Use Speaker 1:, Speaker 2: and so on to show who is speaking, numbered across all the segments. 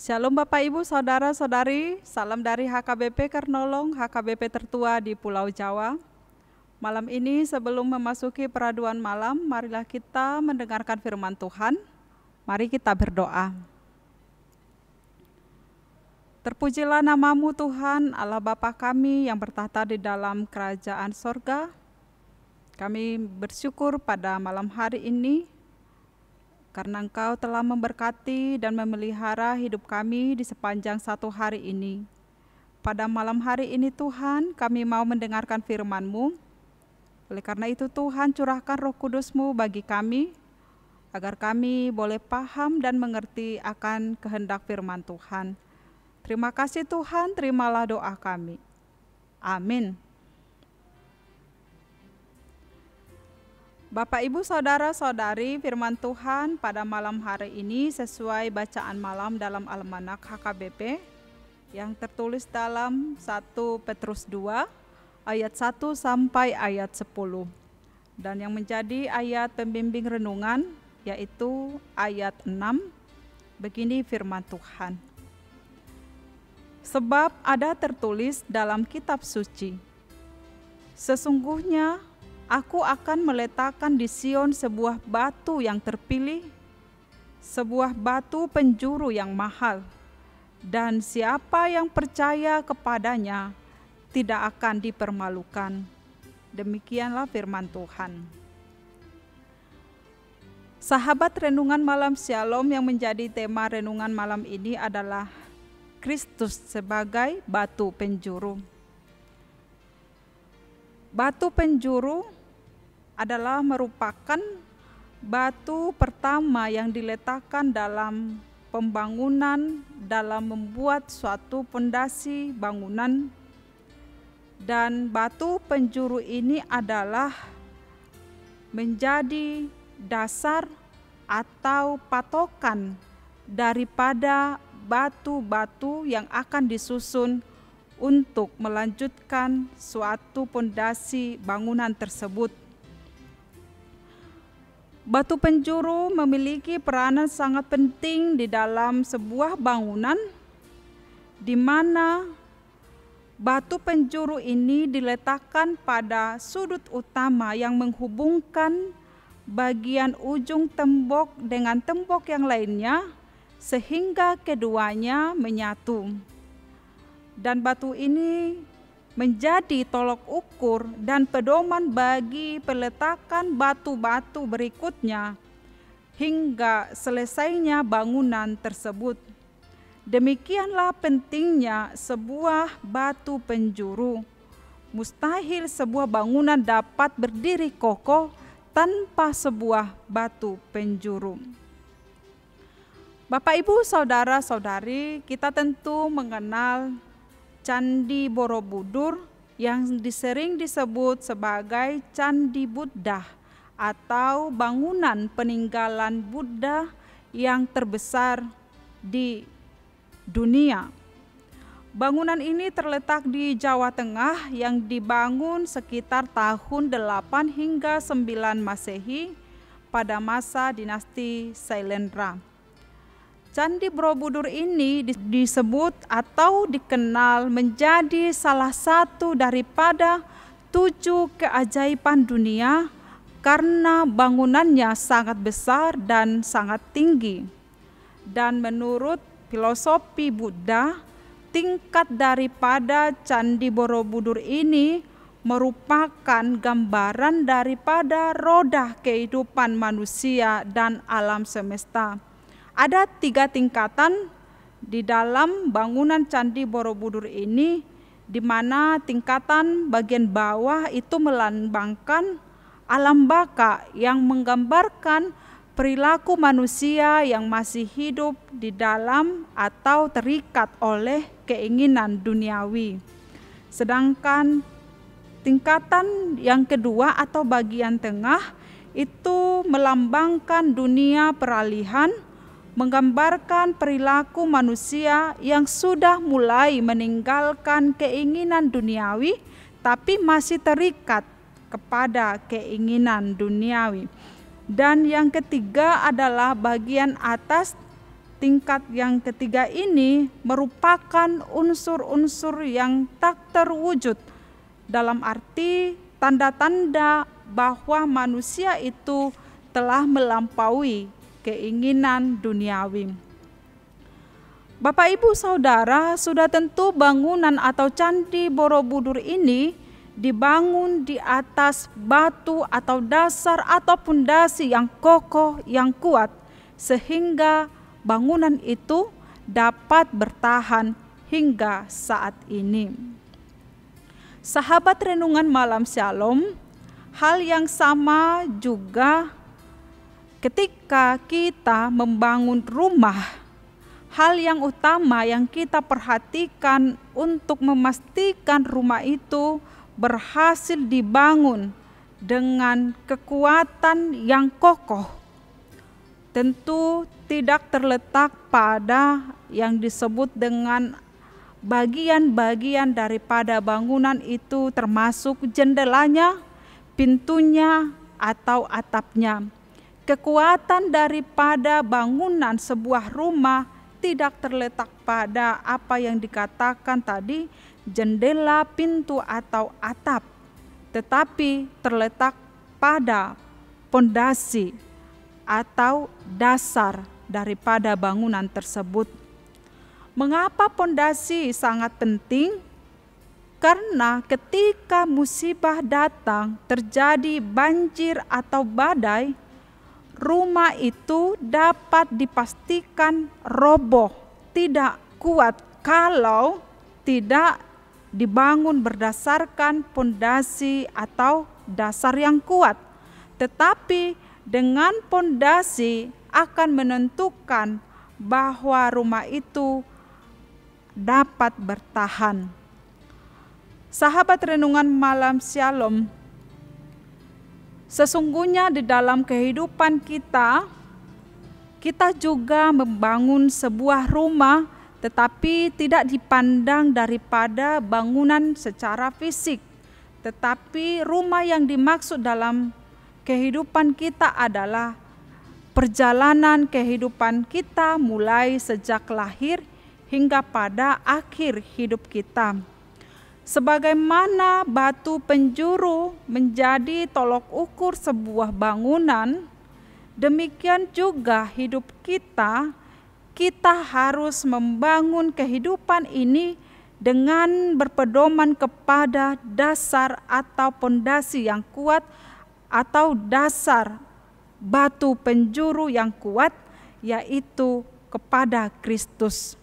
Speaker 1: Shalom Bapak Ibu, Saudara-saudari, salam dari HKBP Kernolong, HKBP tertua di Pulau Jawa. Malam ini sebelum memasuki peraduan malam, marilah kita mendengarkan firman Tuhan. Mari kita berdoa. Terpujilah namamu Tuhan, Allah Bapa kami yang bertahta di dalam kerajaan sorga. Kami bersyukur pada malam hari ini karena Engkau telah memberkati dan memelihara hidup kami di sepanjang satu hari ini. Pada malam hari ini Tuhan, kami mau mendengarkan firman-Mu. Oleh karena itu Tuhan curahkan roh kudus-Mu bagi kami, agar kami boleh paham dan mengerti akan kehendak firman Tuhan. Terima kasih Tuhan, terimalah doa kami. Amin. Bapak, Ibu, Saudara-saudari, firman Tuhan pada malam hari ini sesuai bacaan malam dalam Almanak HKBP yang tertulis dalam 1 Petrus 2 ayat 1 sampai ayat 10 dan yang menjadi ayat pembimbing renungan yaitu ayat 6 begini firman Tuhan. Sebab ada tertulis dalam kitab suci Sesungguhnya Aku akan meletakkan di Sion sebuah batu yang terpilih, sebuah batu penjuru yang mahal, dan siapa yang percaya kepadanya tidak akan dipermalukan. Demikianlah firman Tuhan. Sahabat renungan malam Shalom yang menjadi tema renungan malam ini adalah Kristus sebagai batu penjuru. Batu penjuru adalah merupakan batu pertama yang diletakkan dalam pembangunan dalam membuat suatu pondasi bangunan dan batu penjuru ini adalah menjadi dasar atau patokan daripada batu-batu yang akan disusun untuk melanjutkan suatu pondasi bangunan tersebut. Batu penjuru memiliki peranan sangat penting di dalam sebuah bangunan di mana batu penjuru ini diletakkan pada sudut utama yang menghubungkan bagian ujung tembok dengan tembok yang lainnya sehingga keduanya menyatu. Dan batu ini menjadi tolok ukur dan pedoman bagi peletakan batu-batu berikutnya hingga selesainya bangunan tersebut. Demikianlah pentingnya sebuah batu penjuru. Mustahil sebuah bangunan dapat berdiri kokoh tanpa sebuah batu penjuru. Bapak, ibu, saudara, saudari, kita tentu mengenal Candi Borobudur yang disering disebut sebagai Candi Buddha atau bangunan peninggalan Buddha yang terbesar di dunia. Bangunan ini terletak di Jawa Tengah yang dibangun sekitar tahun 8 hingga 9 Masehi pada masa dinasti Sailendra. Candi Borobudur ini disebut atau dikenal menjadi salah satu daripada tujuh keajaiban dunia karena bangunannya sangat besar dan sangat tinggi. Dan menurut filosofi Buddha, tingkat daripada Candi Borobudur ini merupakan gambaran daripada roda kehidupan manusia dan alam semesta ada tiga tingkatan di dalam bangunan Candi Borobudur ini, di mana tingkatan bagian bawah itu melambangkan alam baka yang menggambarkan perilaku manusia yang masih hidup di dalam atau terikat oleh keinginan duniawi. Sedangkan tingkatan yang kedua atau bagian tengah itu melambangkan dunia peralihan menggambarkan perilaku manusia yang sudah mulai meninggalkan keinginan duniawi, tapi masih terikat kepada keinginan duniawi. Dan yang ketiga adalah bagian atas tingkat yang ketiga ini merupakan unsur-unsur yang tak terwujud dalam arti tanda-tanda bahwa manusia itu telah melampaui keinginan duniawi. Bapak, ibu, saudara, sudah tentu bangunan atau candi Borobudur ini dibangun di atas batu atau dasar atau pondasi yang kokoh, yang kuat, sehingga bangunan itu dapat bertahan hingga saat ini. Sahabat renungan malam Shalom, hal yang sama juga ketika kita membangun rumah. Hal yang utama yang kita perhatikan untuk memastikan rumah itu berhasil dibangun dengan kekuatan yang kokoh. Tentu tidak terletak pada yang disebut dengan bagian-bagian daripada bangunan itu termasuk jendelanya, pintunya, atau atapnya. Kekuatan daripada bangunan sebuah rumah tidak terletak pada apa yang dikatakan tadi jendela, pintu atau atap, tetapi terletak pada pondasi atau dasar daripada bangunan tersebut. Mengapa pondasi sangat penting? Karena ketika musibah datang, terjadi banjir atau badai, rumah itu dapat dipastikan roboh, tidak kuat kalau tidak dibangun berdasarkan pondasi atau dasar yang kuat. Tetapi dengan pondasi akan menentukan bahwa rumah itu dapat bertahan. Sahabat renungan malam Shalom, sesungguhnya di dalam kehidupan kita, kita juga membangun sebuah rumah, tetapi tidak dipandang daripada bangunan secara fisik, tetapi rumah yang dimaksud dalam kehidupan kita adalah perjalanan kehidupan kita mulai sejak lahir hingga pada akhir hidup kita. Sebagaimana batu penjuru menjadi tolok ukur sebuah bangunan, demikian juga hidup kita. Kita harus membangun kehidupan ini dengan berpedoman kepada dasar atau pondasi yang kuat atau dasar batu penjuru yang kuat, yaitu kepada Kristus.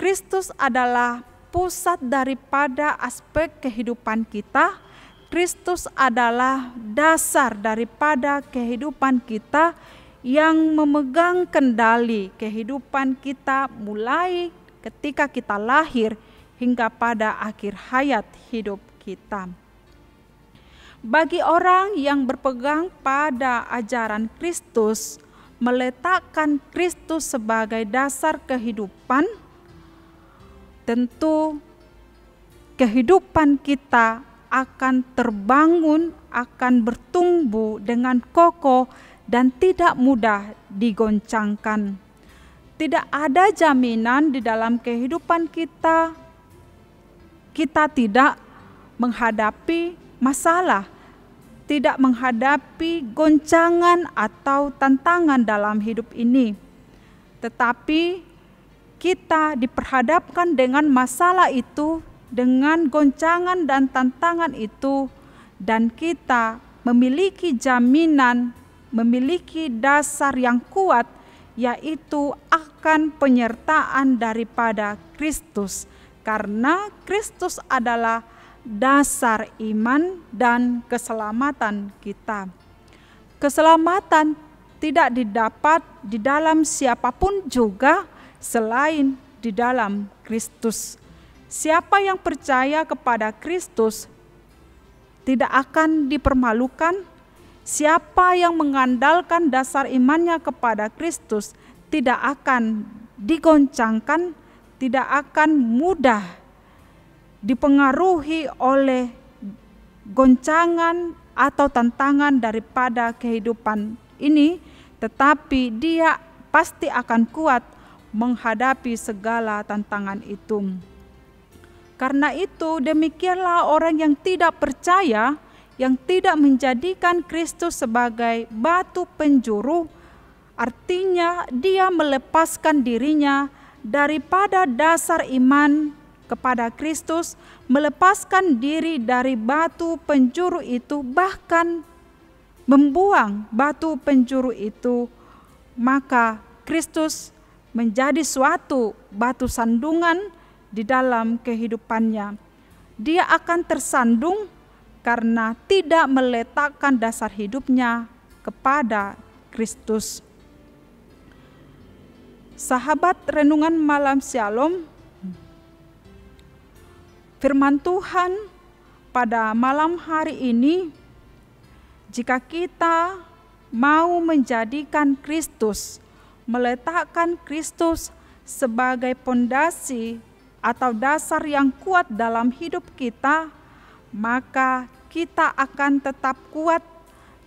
Speaker 1: Kristus adalah pusat daripada aspek kehidupan kita. Kristus adalah dasar daripada kehidupan kita yang memegang kendali kehidupan kita mulai ketika kita lahir hingga pada akhir hayat hidup kita. Bagi orang yang berpegang pada ajaran Kristus, meletakkan Kristus sebagai dasar kehidupan, tentu kehidupan kita akan terbangun, akan bertumbuh dengan kokoh dan tidak mudah digoncangkan. Tidak ada jaminan di dalam kehidupan kita, kita tidak menghadapi masalah, tidak menghadapi goncangan atau tantangan dalam hidup ini, tetapi kita diperhadapkan dengan masalah itu, dengan goncangan dan tantangan itu, dan kita memiliki jaminan, memiliki dasar yang kuat, yaitu akan penyertaan daripada Kristus, karena Kristus adalah dasar iman dan keselamatan kita. Keselamatan tidak didapat di dalam siapa pun juga selain di dalam Kristus. Siapa yang percaya kepada Kristus tidak akan dipermalukan. Siapa yang mengandalkan dasar imannya kepada Kristus tidak akan digoncangkan, tidak akan mudah dipengaruhi oleh goncangan atau tantangan daripada kehidupan ini, tetapi dia pasti akan kuat menghadapi segala tantangan itu. Karena itu, demikianlah orang yang tidak percaya, yang tidak menjadikan Kristus sebagai batu penjuru, artinya dia melepaskan dirinya daripada dasar iman kepada Kristus, melepaskan diri dari batu penjuru itu, bahkan membuang batu penjuru itu, maka Kristus menjadi suatu batu sandungan di dalam kehidupannya. Dia akan tersandung karena tidak meletakkan dasar hidupnya kepada Kristus. Sahabat renungan malam Shalom, firman Tuhan pada malam hari ini, jika kita mau menjadikan Kristus meletakkan Kristus sebagai pondasi atau dasar yang kuat dalam hidup kita, maka kita akan tetap kuat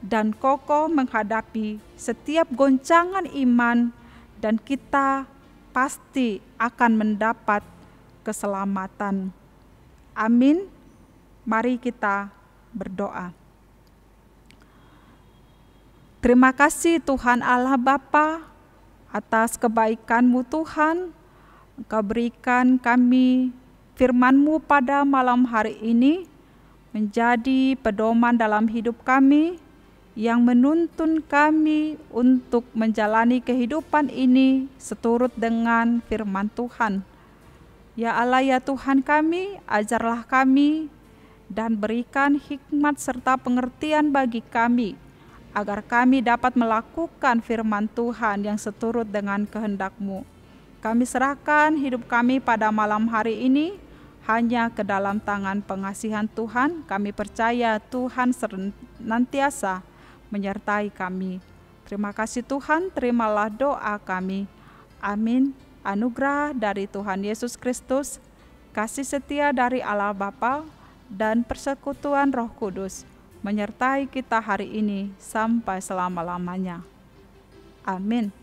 Speaker 1: dan kokoh menghadapi setiap goncangan iman dan kita pasti akan mendapat keselamatan. Amin. Mari kita berdoa. Terima kasih Tuhan Allah Bapa atas kebaikan-Mu Tuhan. Engkau berikan kami firman-Mu pada malam hari ini menjadi pedoman dalam hidup kami yang menuntun kami untuk menjalani kehidupan ini seturut dengan firman Tuhan. Ya Allah ya Tuhan kami, ajarlah kami dan berikan hikmat serta pengertian bagi kami agar kami dapat melakukan firman Tuhan yang seturut dengan kehendak-Mu. Kami serahkan hidup kami pada malam hari ini hanya ke dalam tangan pengasihan Tuhan. Kami percaya Tuhan senantiasa menyertai kami. Terima kasih Tuhan, terimalah doa kami. Amin. Anugerah dari Tuhan Yesus Kristus, kasih setia dari Allah Bapa, dan persekutuan Roh Kudus menyertai kita hari ini sampai selama-lamanya. Amin.